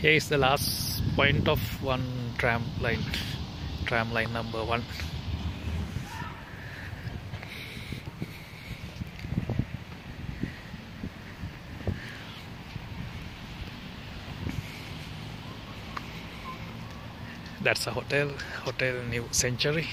Here is the last point of one tram line, tram line number one. That's a hotel, Hotel New Century.